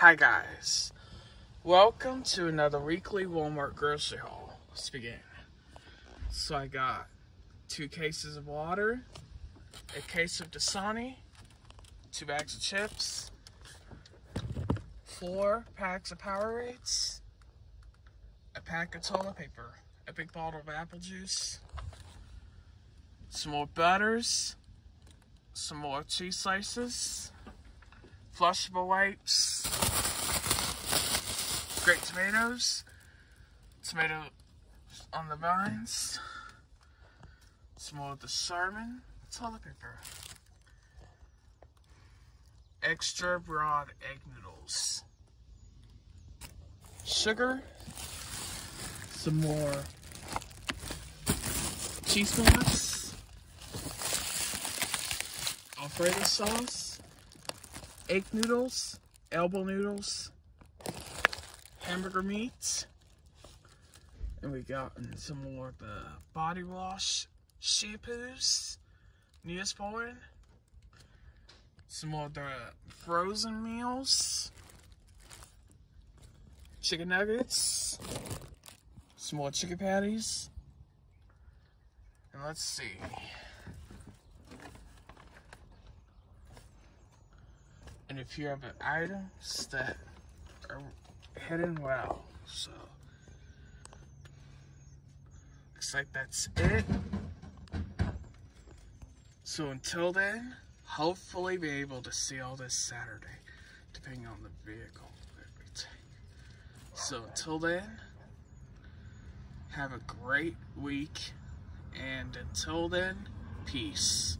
Hi guys, welcome to another weekly Walmart grocery haul. Let's begin. So I got two cases of water, a case of Dasani, two bags of chips, four packs of Powerades, a pack of toilet paper, a big bottle of apple juice, some more butters, some more cheese slices, flushable wipes, great tomatoes, tomato on the vines, some more of the Charmin toilet paper, extra broad egg noodles, sugar, some more cheesecloths, Alfredo sauce, egg noodles, elbow noodles, hamburger meat, and we got some more of the body wash shampoos, Neosporin, some more of the frozen meals, chicken nuggets, some more chicken patties, and let's see. And a few other items that are hidden well. So looks like that's it. So until then, hopefully be able to see all this Saturday, depending on the vehicle that we take. So until then, have a great week, and until then, peace.